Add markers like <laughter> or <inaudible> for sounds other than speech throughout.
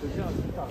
首先要先打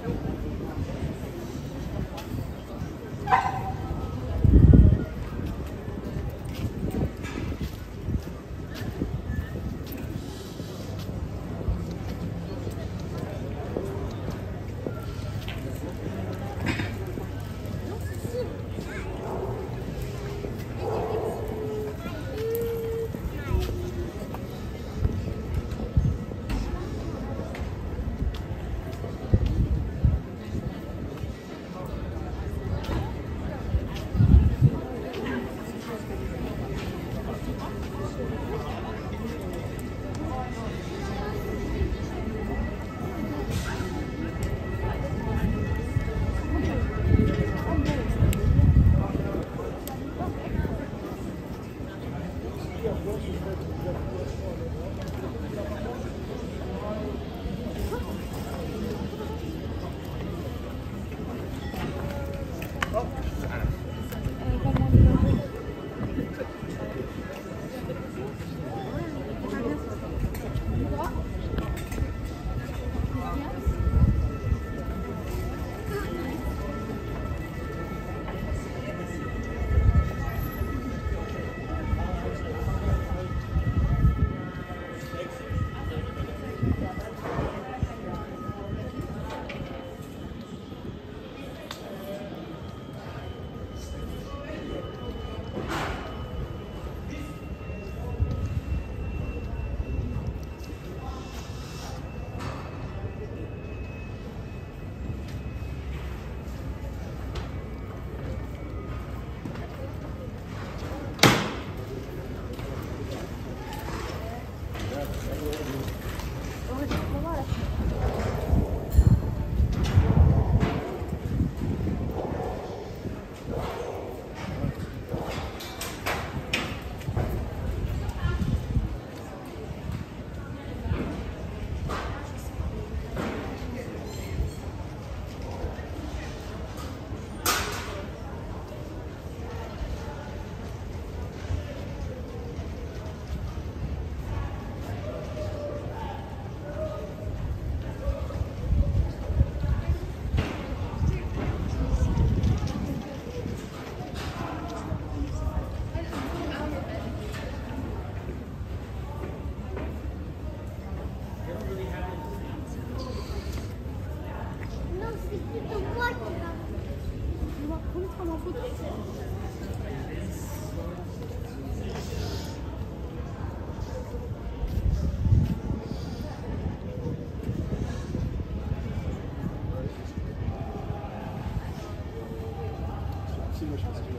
Спасибо, спасибо.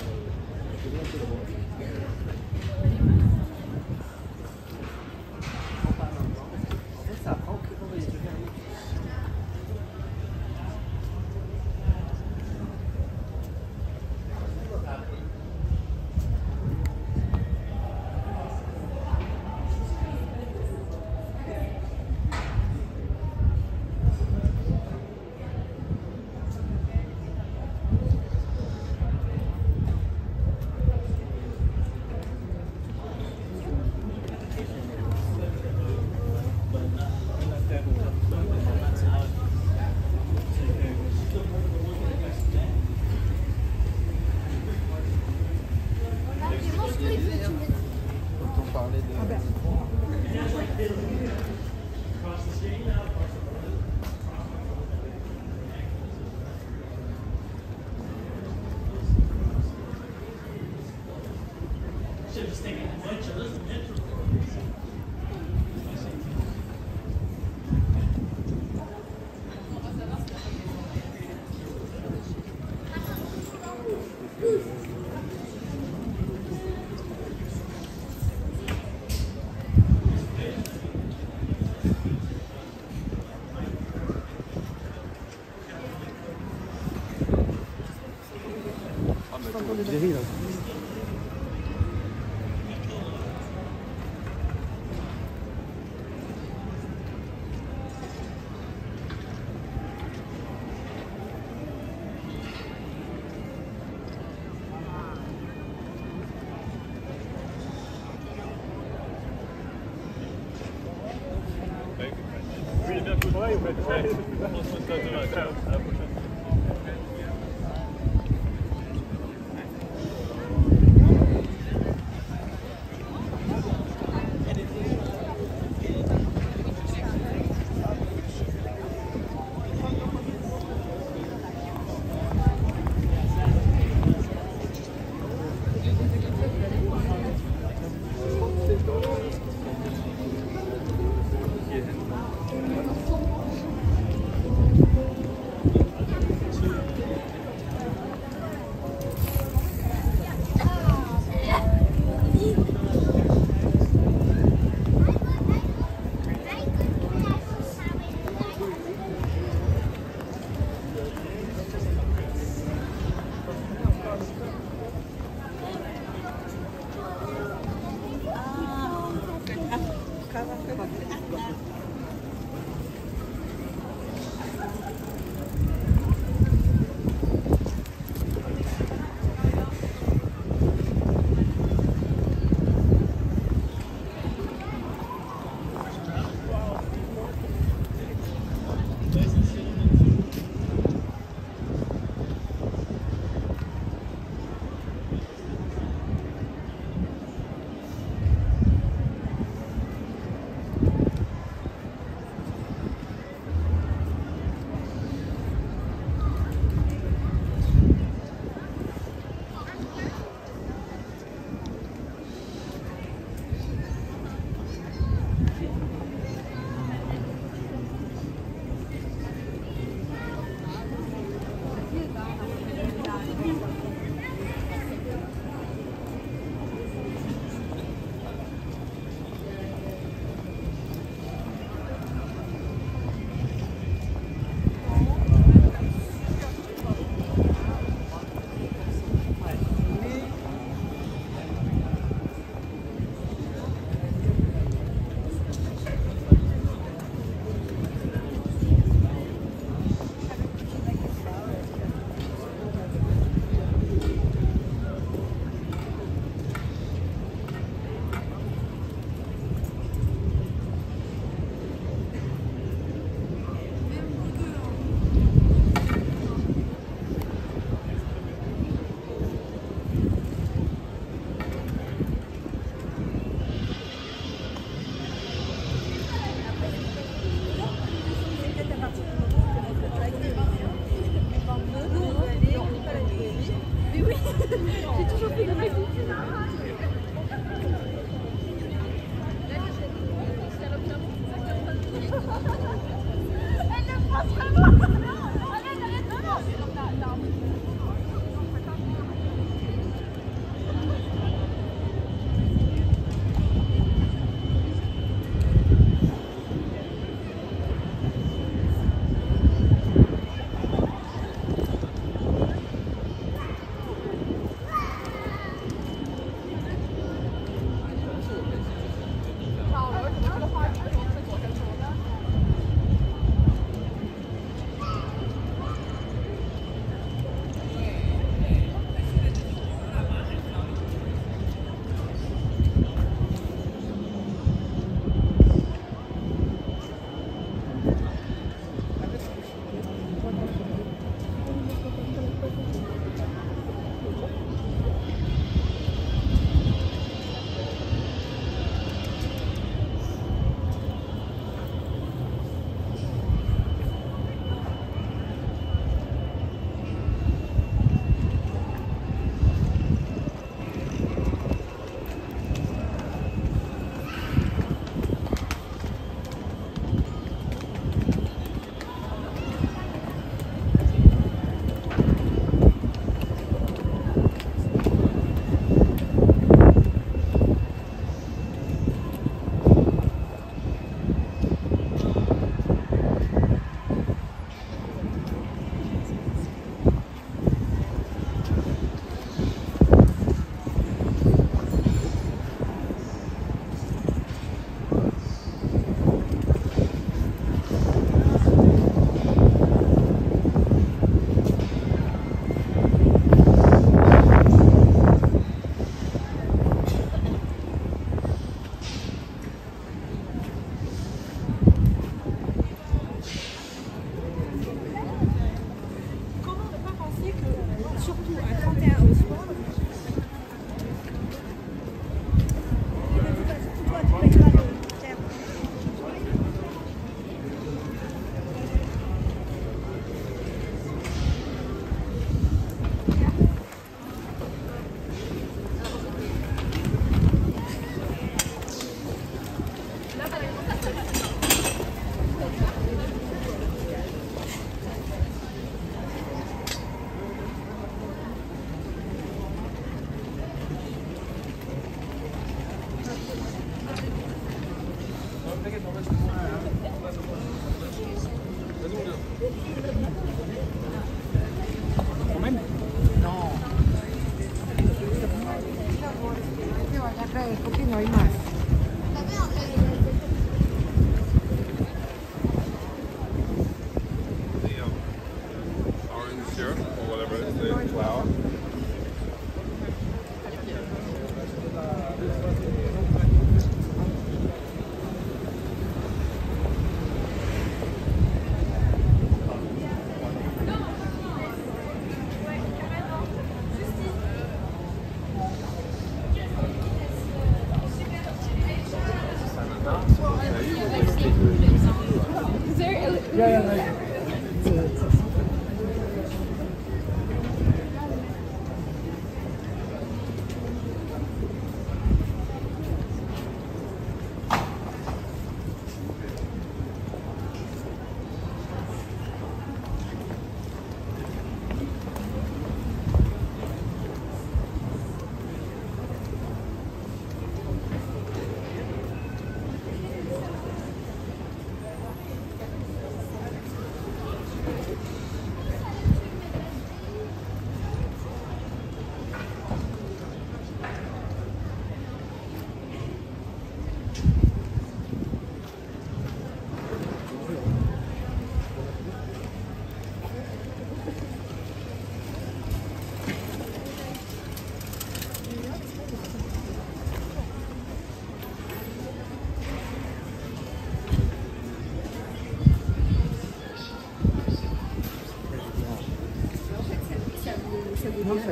just taking a bunch of this mentor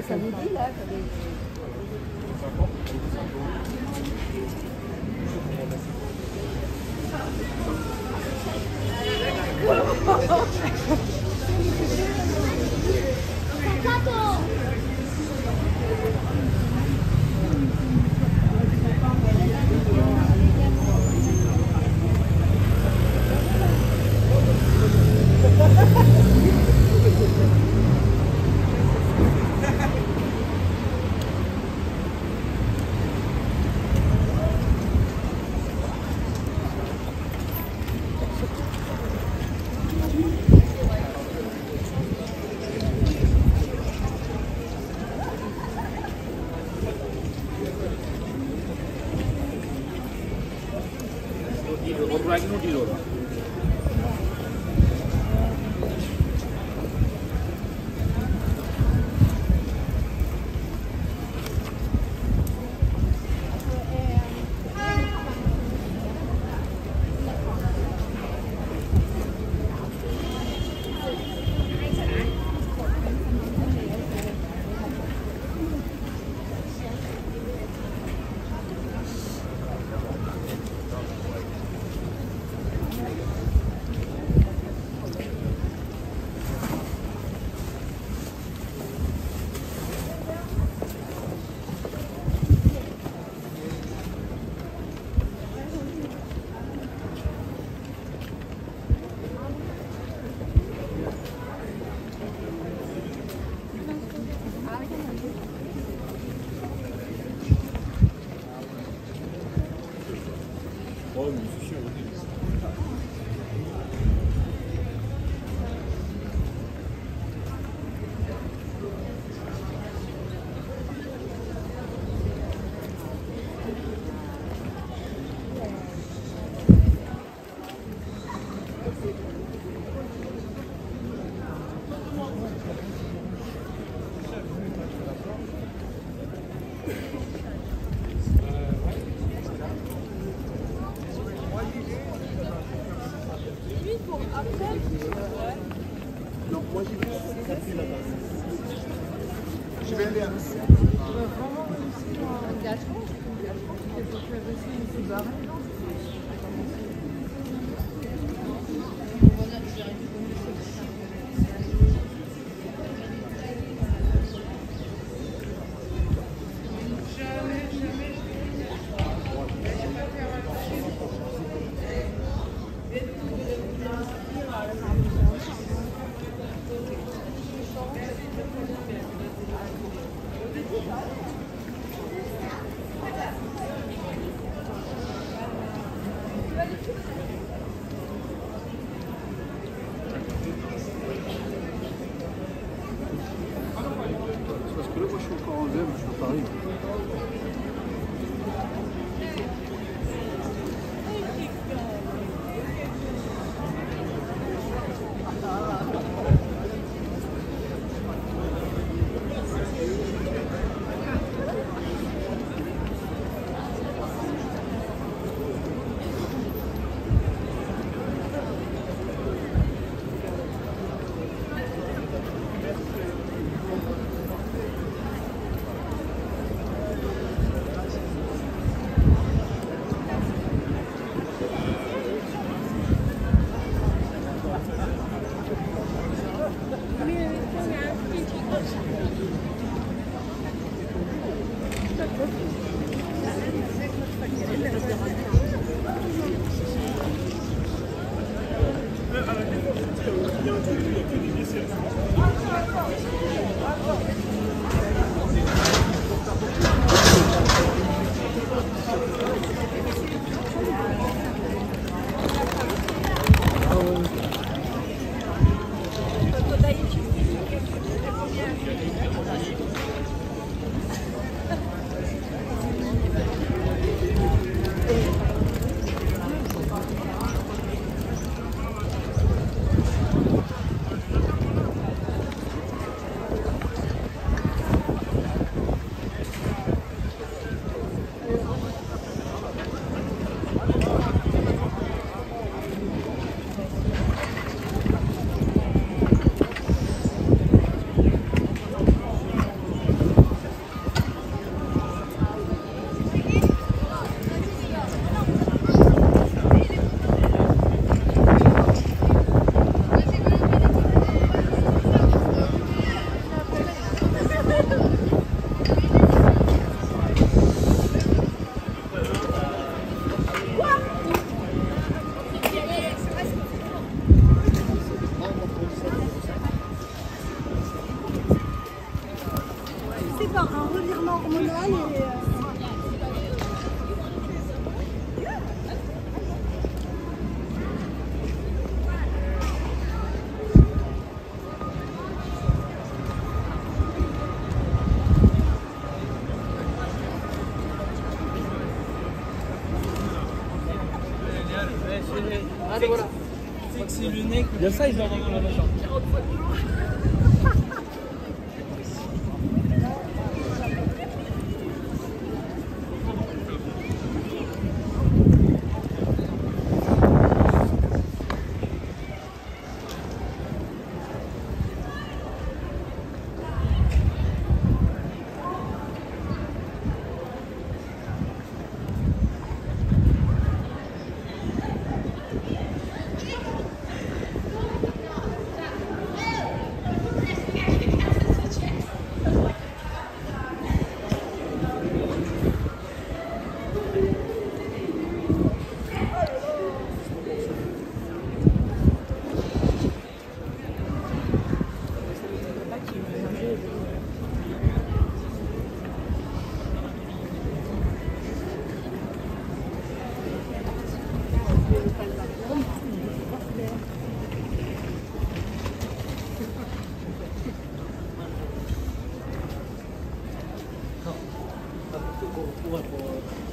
肯定的，肯定。dragon हो रहा Paulo Augusto. Il y a ça, ils ont dans la <laughs> 뭐가 뭐, 뭐